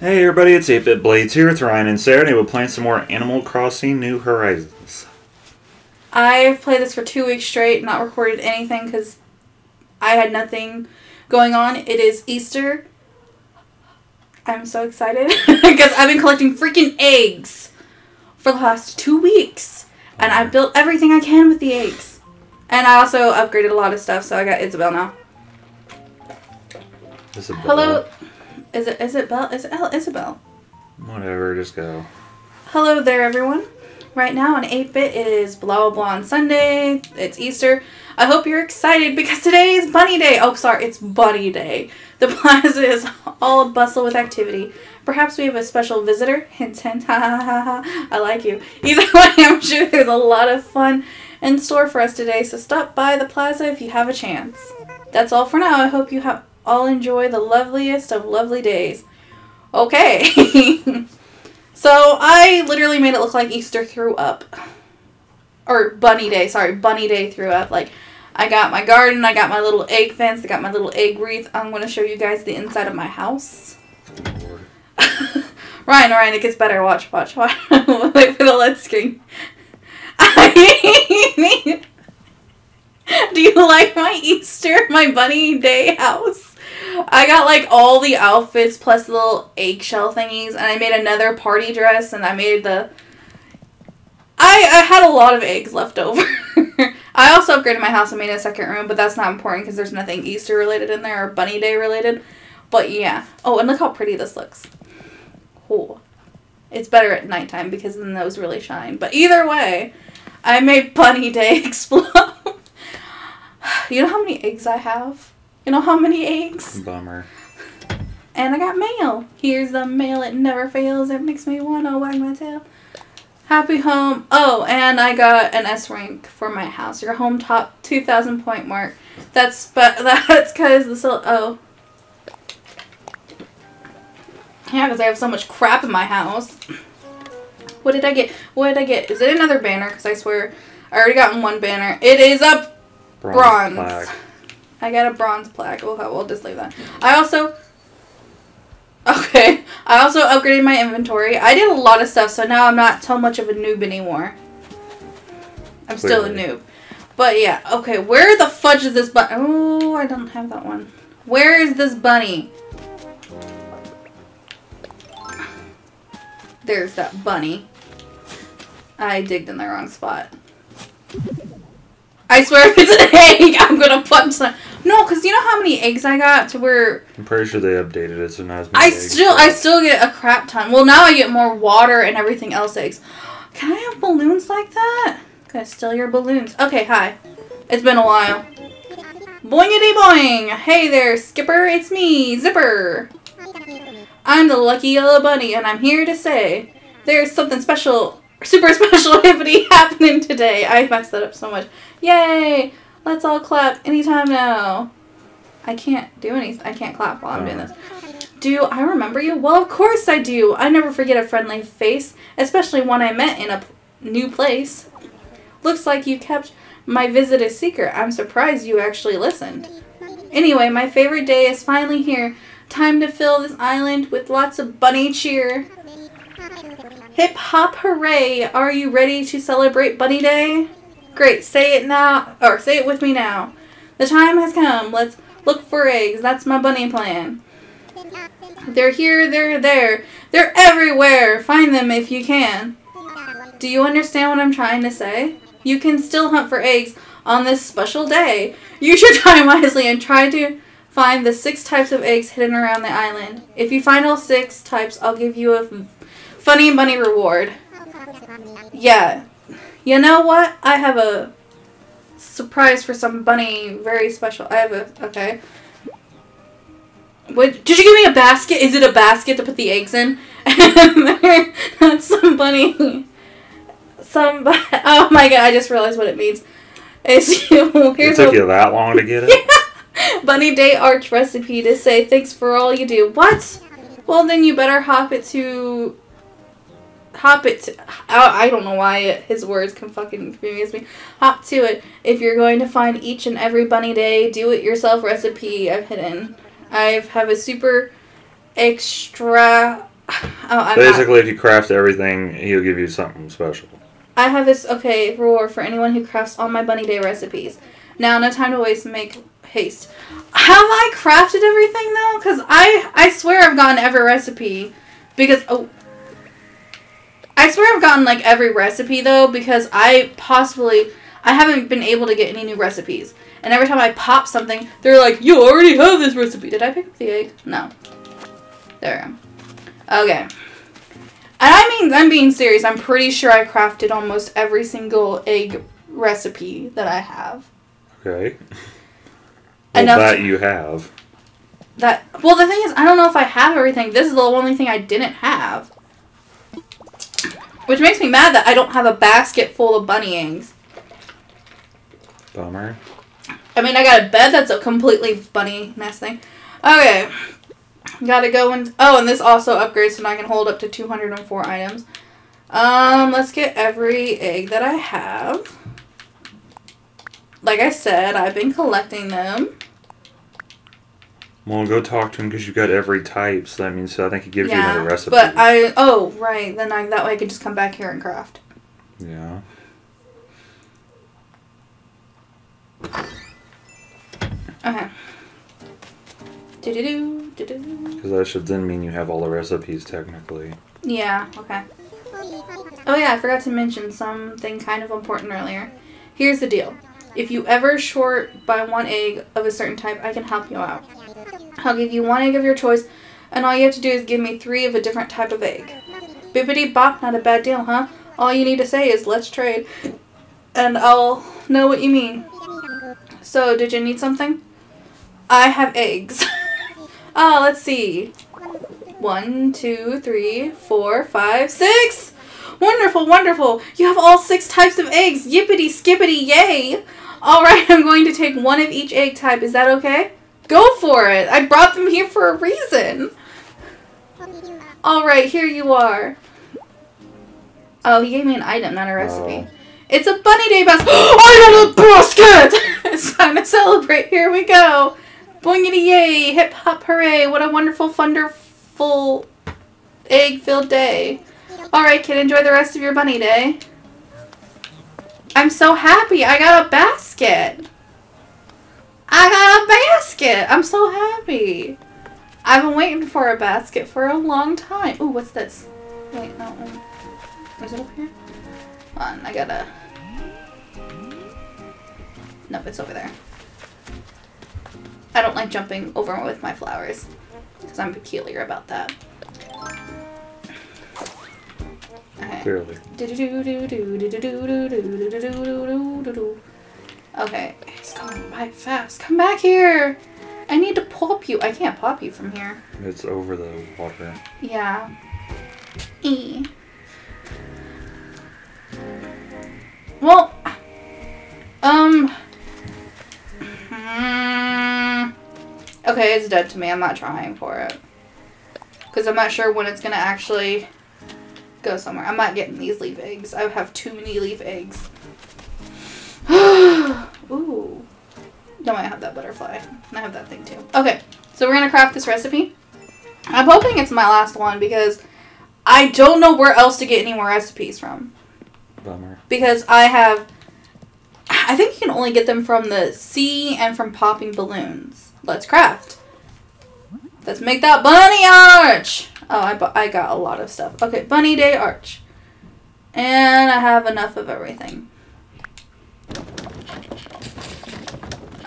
Hey everybody, it's 8-Bit Blades here with Ryan and Sarah, and we're playing some more Animal Crossing New Horizons. I've played this for two weeks straight, not recorded anything because I had nothing going on. It is Easter. I'm so excited because I've been collecting freaking eggs for the last two weeks, and I built everything I can with the eggs. And I also upgraded a lot of stuff, so I got Isabelle now. Isabelle. Hello, is it is it Bell? Is it El- Isabelle? Whatever, just go. Hello there, everyone. Right now on 8 bit, it is blah blah blah on Sunday. It's Easter. I hope you're excited because today is Bunny Day. Oh, sorry, it's Bunny Day. The plaza is all bustle with activity. Perhaps we have a special visitor. Hint, hint. Ha ha ha ha. I like you. Either way, I'm sure there's a lot of fun in store for us today. So stop by the plaza if you have a chance. That's all for now. I hope you have all enjoy the loveliest of lovely days. Okay. so I literally made it look like Easter threw up. Or Bunny Day, sorry, Bunny Day threw up. Like, I got my garden, I got my little egg fence, I got my little egg wreath. I'm going to show you guys the inside of my house. Ryan, Ryan, it gets better. Watch, watch, watch. Wait for the lead screen. Do you like my Easter, my Bunny Day house? I got like all the outfits plus little eggshell thingies, and I made another party dress, and I made the. I I had a lot of eggs left over. I also upgraded my house and made a second room, but that's not important because there's nothing Easter related in there or Bunny Day related. But yeah. Oh, and look how pretty this looks. Cool. It's better at nighttime because then those really shine. But either way, I made Bunny Day explode. you know how many eggs I have? You know how many eggs? Bummer. And I got mail. Here's the mail. It never fails. It makes me want to wag my tail. Happy home. Oh, and I got an S rank for my house. Your home top 2,000 point mark. That's but that's because the sil- oh. Yeah, because I have so much crap in my house. What did I get? What did I get? Is it another banner? Because I swear I already gotten one banner. It is a Bronze. plaque. I got a bronze plaque. We'll, we'll just leave that. I also. Okay. I also upgraded my inventory. I did a lot of stuff, so now I'm not so much of a noob anymore. I'm still a noob. But yeah, okay. Where the fudge is this bunny? Oh, I don't have that one. Where is this bunny? There's that bunny. I digged in the wrong spot. I swear if it's an egg, I'm gonna punch them. No, because you know how many eggs I got to where I'm pretty sure they updated it, so now it's I eggs, still but- I still get a crap ton. Well, now I get more water and everything else eggs. Can I have balloons like that? Can I steal your balloons? Okay, hi. It's been a while. Boingity boing! Hey there, Skipper. It's me, Zipper. I'm the lucky yellow bunny, and I'm here to say there's something special, super special hippity happening today. I messed that up so much. Yay! Let's all clap anytime now. I can't do anything. I can't clap while I'm doing this. Do I remember you? Well, of course I do. I never forget a friendly face, especially one I met in a new place. Looks like you kept my visit a secret. I'm surprised you actually listened. Anyway, my favorite day is finally here. Time to fill this island with lots of bunny cheer. Hip hop hooray! Are you ready to celebrate Bunny Day? Great, say it now, or say it with me now. The time has come. Let's look for eggs. That's my bunny plan. They're here, they're there, they're everywhere. Find them if you can. Do you understand what I'm trying to say? You can still hunt for eggs on this special day. Use your time wisely and try to find the six types of eggs hidden around the island. If you find all six types, I'll give you a funny bunny reward. Yeah. You know what? I have a surprise for some bunny very special. I have a okay. What, did you give me a basket? Is it a basket to put the eggs in? That's some bunny. Some. Oh my god! I just realized what it means. It's you. It took a you that long to get it? Yeah. bunny day arch recipe to say thanks for all you do. What? Well, then you better hop it to. Hop it. To, I, I don't know why his words can fucking confuse me. Hop to it. If you're going to find each and every bunny day, do it yourself recipe I've hidden. I have a super extra Oh, I'm not- Basically, if you craft everything, he'll give you something special. I have this okay reward for anyone who crafts all my bunny day recipes. Now, no time to waste. Make haste. Have I crafted everything though? Because I I swear I've gotten every recipe. Because oh, I swear I've gotten like every recipe though. Because I possibly I haven't been able to get any new recipes. And every time I pop something, they're like, "You already have this recipe." Did I pick up the egg? No. There we go. Okay. And I mean, I'm being serious. I'm pretty sure I crafted almost every single egg recipe that I have. Okay. Well, Enough that you have. That well, the thing is, I don't know if I have everything. This is the only thing I didn't have, which makes me mad that I don't have a basket full of bunny eggs. Bummer. I mean, I got a bed that's a completely bunny nest thing. Okay, gotta go and oh, and this also upgrades so now I can hold up to two hundred and four items. Um, let's get every egg that I have. Like I said, I've been collecting them. Well, go talk to him because you've got every type, so that means so I think he gives you another recipe. But I oh right, then I that way I could just come back here and craft. yeah. Okay. Do do do do do. Because that should then mean you have all the recipes, technically. Yeah. Okay. Oh yeah, I forgot to mention something kind of important earlier. Here's the deal. If you ever short by one egg of a certain type, I can help you out. I'll give you one egg of your choice, and all you have to do is give me three of a different type of egg. Bippity bop, not a bad deal, huh? All you need to say is let's trade, and I'll know what you mean. So, did you need something? I have eggs. oh, let's see. One, two, three, four, five, six! Wonderful, wonderful! You have all six types of eggs! Yippity skippity yay! Alright, I'm going to take one of each egg type. Is that okay? Go for it! I brought them here for a reason! Alright, here you are. Oh, he gave me an item, not a recipe. Oh. It's a bunny day basket! Oh, I got a basket! it's time to celebrate. Here we go! Boingity yay! Hip hop hooray! What a wonderful, wonderful egg filled day. Alright, kid, enjoy the rest of your bunny day. I'm so happy. I got a basket. I got a basket. I'm so happy. I've been waiting for a basket for a long time. Ooh, what's this? Wait, no. um, Is it up here? Hold on, I gotta. Nope, it's over there. I don't like jumping over with my flowers because I'm peculiar about that. Okay. Clearly. Okay, it's going by fast. Come back here. I need to pop you. I can't pop you from here. It's over the water. Yeah. E. Well, um. hmm. Okay, it's dead to me. I'm not trying for it. Because I'm not sure when it's going to actually go somewhere. I'm not getting these leaf eggs. I have too many leaf eggs. Ooh. No, I have that butterfly. I have that thing too. Okay, so we're going to craft this recipe. I'm hoping it's my last one because I don't know where else to get any more recipes from. Bummer. Because I have. I think you can only get them from the sea and from popping balloons. Let's craft. Let's make that bunny arch! Oh, I, I got a lot of stuff. Okay, bunny day arch. And I have enough of everything.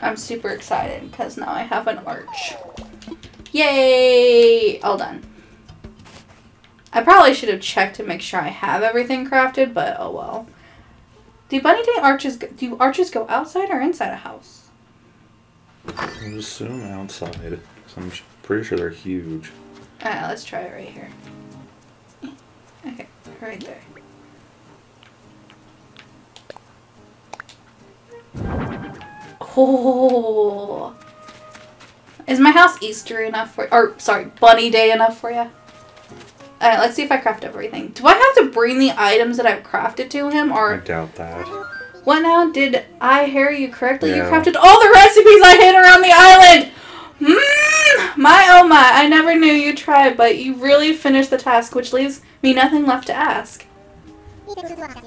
I'm super excited because now I have an arch. Yay! All done. I probably should have checked to make sure I have everything crafted, but oh well. Do bunny day arches go- do arches go outside or inside a house? I would assume outside. 'cause I'm pretty sure they're huge. Alright, let's try it right here. Okay, right there. Oh. Is my house Easter enough for or sorry, bunny day enough for you? Alright, let's see if I craft everything. Do I have to bring the items that I've crafted to him or I doubt that. what now? Did I hear you correctly? You crafted all the recipes I hid around the island! Mmm! My oh my, I never knew you tried, but you really finished the task, which leaves me nothing left to ask.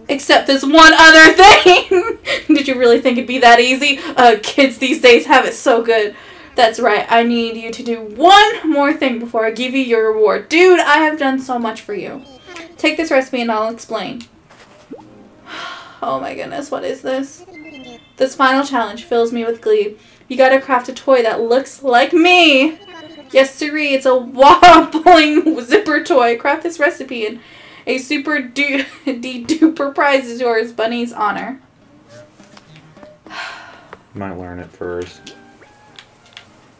Except this one other thing! Did you really think it'd be that easy? Uh, kids these days have it so good. That's right, I need you to do one more thing before I give you your reward. Dude, I have done so much for you. Take this recipe and I'll explain. Oh my goodness, what is this? This final challenge fills me with glee. You gotta craft a toy that looks like me! Yes, siree, it's a wobbling zipper toy. Craft this recipe and a super de duper prize is yours, Bunny's honor. Might learn it first.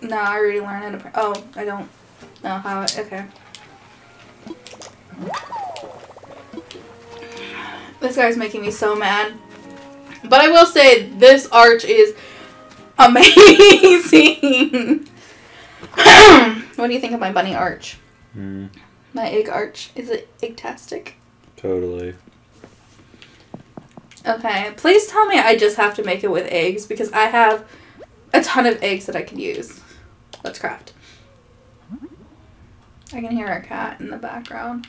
No, I already learned it. oh, I don't know how. It, okay. This guy's making me so mad. But I will say this arch is amazing. what do you think of my bunny arch? Mm, My egg arch is it eggtastic? totally. Okay, please tell me I just have to make it with eggs because I have a ton of eggs that I can use. Let's craft. I can hear a cat in the background.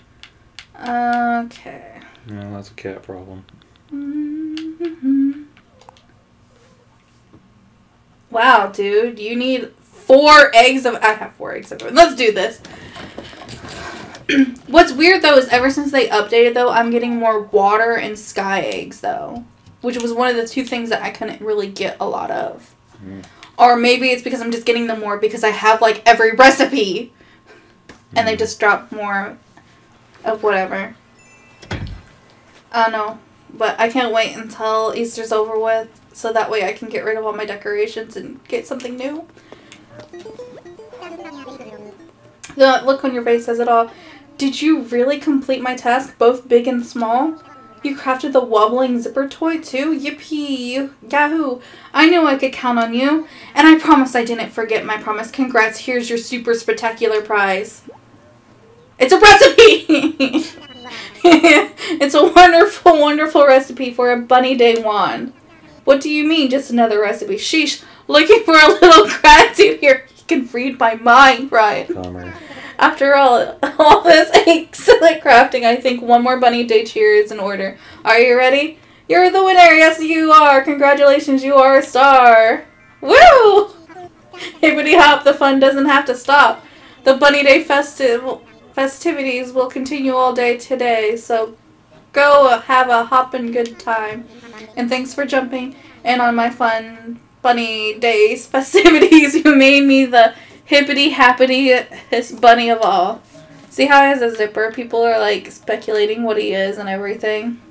Okay. No, that's a cat problem. Mhm. Wow, dude, you need four eggs of. I have four eggs of. Let's do this. What's weird though is ever since they updated though, I'm getting more water and sky eggs though, which was one of the two things that I couldn't really get a lot of. Mm. Or maybe it's because I'm just getting them more because I have like every recipe, and they Mm. just drop more of whatever. I don't know, but I can't wait until Easter's over with, so that way I can get rid of all my decorations and get something new. The look on your face says it all. Did you really complete my task, both big and small? You crafted the wobbling zipper toy too? Yippee! Yahoo! I knew I could count on you. And I promise I didn't forget my promise. Congrats, here's your super spectacular prize. It's a recipe! it's a wonderful, wonderful recipe for a bunny day wand. What do you mean, just another recipe? Sheesh, looking for a little gratitude here. You can read my mind, Brian. Bummer. After all, all this excellent crafting, I think one more bunny day cheer is in order. Are you ready? You're the winner. Yes, you are. Congratulations, you are a star. Woo! Hippity hop, the fun doesn't have to stop. The bunny day festive festivities will continue all day today, so go have a hoppin' good time. And thanks for jumping in on my fun bunny days festivities. You made me the hippity happity his bunny of all. See how he has a zipper? People are like speculating what he is and everything.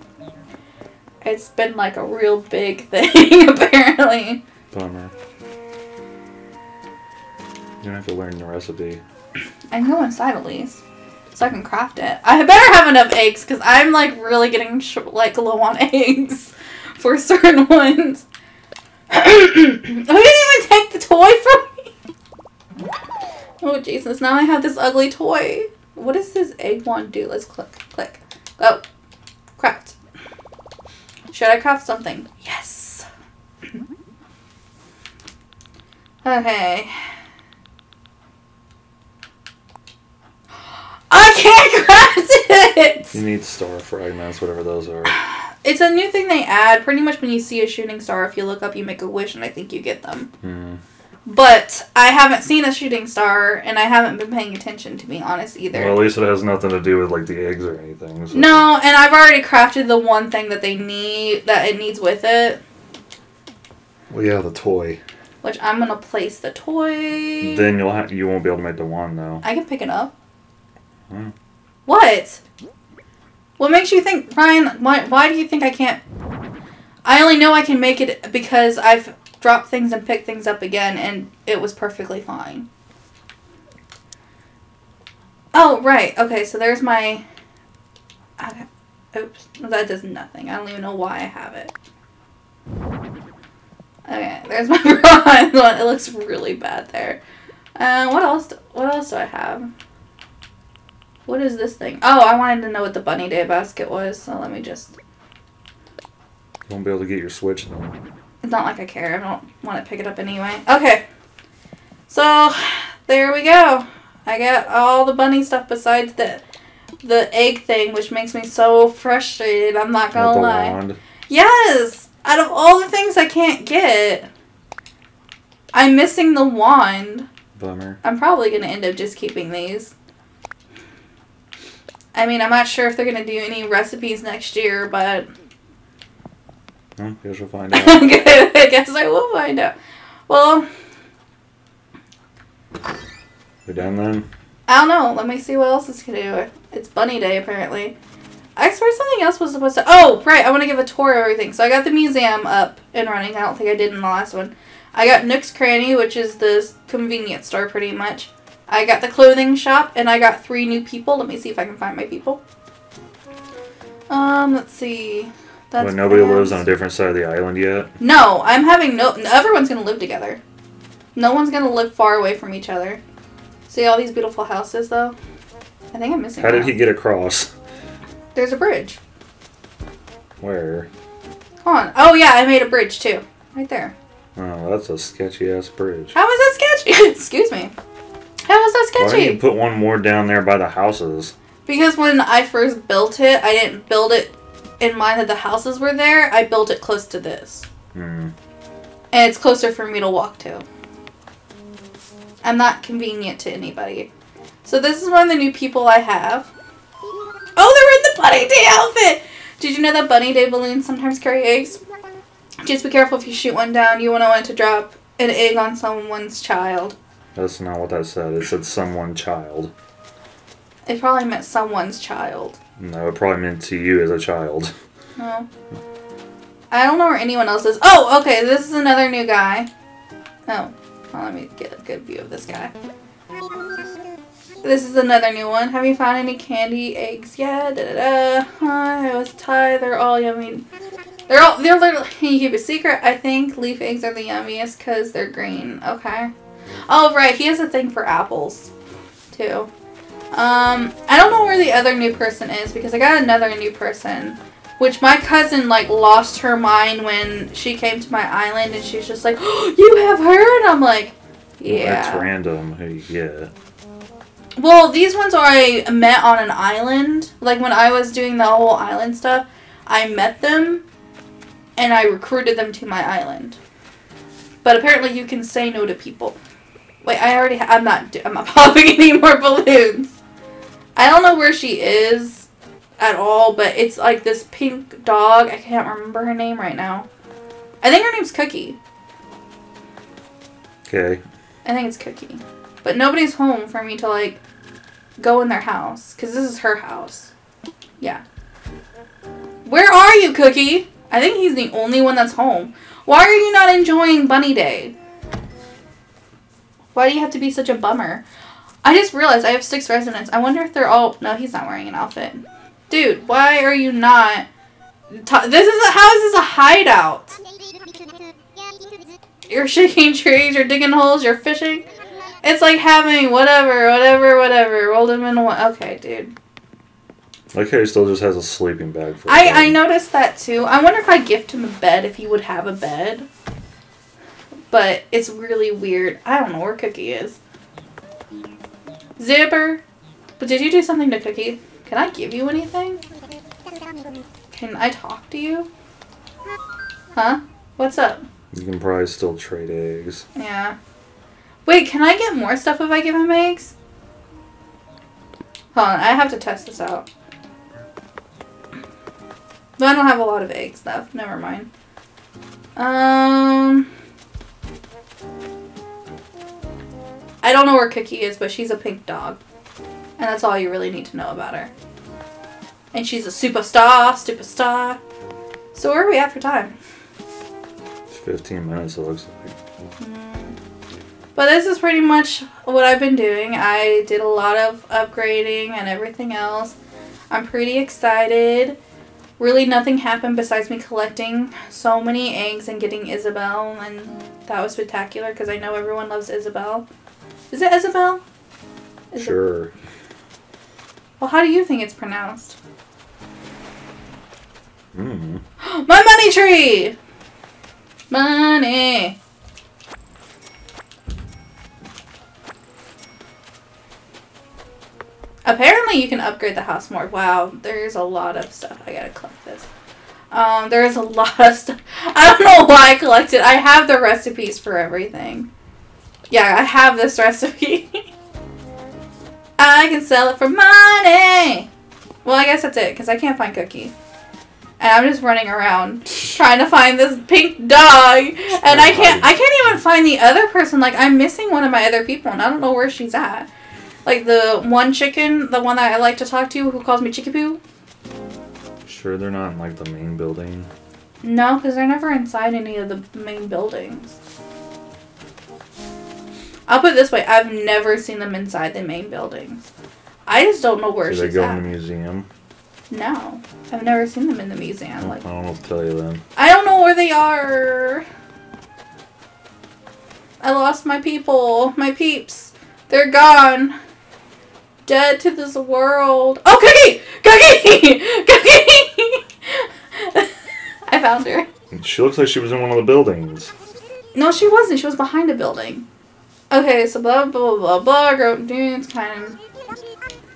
It's been like a real big thing apparently. Bummer. You don't have to learn the recipe. I can go inside at least. So I can craft it. I better have enough eggs because I'm like really getting sh- like low on eggs for certain ones. oh, you didn't even take the toy from. Oh Jesus! Now I have this ugly toy. What does this egg wand do? Let's click, click, go, craft. Should I craft something? Yes. Okay. I can't craft it! You need star fragments, whatever those are. It's a new thing they add. Pretty much when you see a shooting star, if you look up, you make a wish, and I think you get them. Hmm. But I haven't seen a shooting star, and I haven't been paying attention, to be honest, either. Well, at least it has nothing to do with like the eggs or anything. So. no, and I've already crafted the one thing that they need, that it needs with it, Well, yeah, the toy. which I'm gonna place the toy. Then you'll have you won't be able to make the one though. I can pick it up. Hmm. What? What makes you think, Ryan? Why? Why do you think I can't? I only know I can make it because I've dropped things and pick things up again, and it was perfectly fine. Oh right, okay. So there's my. Oops, that does nothing. I don't even know why I have it. Okay, there's my bronze one. It looks really bad there. Uh, what else? What else do I have? What is this thing? Oh, I wanted to know what the bunny day basket was, so let me just. You won't be able to get your switch then. It's not like I care. I don't want to pick it up anyway. Okay. So, there we go. I got all the bunny stuff besides the the egg thing, which makes me so frustrated. I'm not gonna lie. wand. Yes! Out of all the things I can't get, I'm missing the wand. Bummer. I'm probably gonna end up just keeping these. I mean, I'm not sure if they're gonna do any recipes next year, but Well, guess we'll find out. I guess I will find out. Well, we're done then? I don't know. Let me see what else is gonna do. It's Bunny Day apparently. I swear something else was supposed to. Oh, right. I want to give a tour of everything. So I got the museum up and running. I don't think I did in the last one. I got Nook's Cranny, which is the convenience store, pretty much. I got the clothing shop, and I got three new people. Let me see if I can find my people. Um, let's see. That's But nobody lives on a different side of the island yet. No, I'm having no. Everyone's gonna live together. No one's gonna live far away from each other. See all these beautiful houses, though. I think I'm missing. How did he get across? There's a bridge. Where? Hold on. Oh yeah, I made a bridge too. Right there. Oh, that's a sketchy ass bridge. How was that sketchy? Excuse me. How was that Why sketchy? didn't you put one more down there by the houses? Because when I first built it, I didn't build it in mind that the houses were there. I built it close to this. Hmm. And it's closer for me to walk to. I'm not convenient to anybody. So this is one of the new people I have. Oh, they're in the Bunny Day outfit! Did you know that Bunny Day balloons sometimes carry eggs? Just be careful if you shoot one down. You won't want to drop an egg on someone's child. That's not what that said. It said someone child. It probably meant someone's child. Mm, no, it probably meant to you as a child. No. I don't know where anyone else is. Oh, okay. This is another new guy. Oh. Well, let me get a good view of this guy. This is another new one. Have you found any candy eggs yet? Da da da. Hi, I was Thai. They're all yummy. They're all. They're literally. You keep a secret? I think leaf eggs are the yummiest because they're green. Okay. Oh right, he has a thing for apples, too. Um, I don't know where the other new person is because I got another new person. Which my cousin like lost her mind when she came to my island and she's just like, oh, "You have her?" And I'm like, Well, that's random get. Well, these ones are I met on an island. Like when I was doing the whole island stuff, I met them and I recruited them to my island. But apparently, you can say no to people. Wait, I already. Ha- I'm not. I'm not popping any more balloons. I don't know where she is at all, but it's like this pink dog. I can't remember her name right now. I think her name's Cookie. Okay. I think it's Cookie. But nobody's home for me to like go in their house because this is her house. Yeah. Where are you, Cookie? I think he's the only one that's home. Why are you not enjoying Bunny Day? Why do you have to be such a bummer? I just realized I have six residents. I wonder if they're all. No, he's not wearing an outfit. Dude, why are you not? This is a how is this a hideout? You're shaking trees, you're digging holes, you're fishing. It's like having whatever, whatever, whatever. Rolled him in one. Okay, dude. Like how he still just has a sleeping bag for. I. I noticed that too. I wonder if I gift him a bed, if he would have a bed. But it's really weird. I don't know where Cookie is. Zipper. But did you do something to Cookie? Can I give you anything? Can I talk to you? Huh? What's up? You can probably still trade eggs. Yeah. Wait, can I get more stuff if I give him eggs? Hold on, I have to test this out. But I don't have a lot of eggs though. Never mind. Um I don't know where Cookie is, but she's a pink dog. And that's all you really need to know about her. And she's a superstar, superstar. So where are we at for time? It's 15 minutes, it looks like. Mm. But this is pretty much what I've been doing. I did a lot of upgrading and everything else. I'm pretty excited. Really, nothing happened besides me collecting so many eggs and getting Isabelle, and that was spectacular because I know everyone loves Isabelle. Is it Isabelle? Is it- Sure. well, how do you think it's pronounced? Mm. My money tree! Money! Apparently, you can upgrade the house more. Wow, there's a lot of stuff. I gotta collect this. Um, there's a lot of stuff. I don't know why I collected. I have the recipes for everything. Yeah, I have this recipe. I can sell it for money. Well, I guess that's it because I can't find Cookie. And I'm just running around trying to find this pink dog, and I can't. I can't even find the other person. Like I'm missing one of my other people, and I don't know where she's at. Like the one chicken, the one that I like to talk to, who calls me Chickapoo. Sure, they're not in like the main building. No, because they're never inside any of the main buildings. I'll put it this way: I've never seen them inside the main buildings. I just don't know where Do they go at. in the museum? No, I've never seen them in the museum. Like I don't know what to tell you then. I don't know where they are. I lost my people, my peeps. They're gone. Dead to this world. Oh, Cookie! Cookie! Cookie! I found her. She looks like she was in one of the buildings. No, she wasn't. She was behind a building. Okay, so blah blah blah blah. Grow dudes kind of.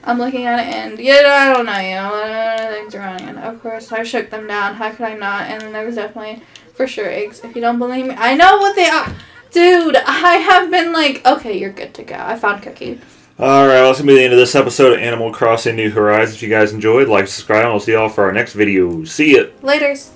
I'm looking at it and yeah, I don't know. You know, things around. And of course, I shook them down. How could I not? And there was definitely, for sure, eggs. If you don't believe me, I know what they are. Dude, I have been like, okay, you're good to go. I found Cookie. Alright, well, that's going to be the end of this episode of Animal Crossing New Horizons. If you guys enjoyed, like, subscribe, and we'll see y'all for our next video. See ya! Laters.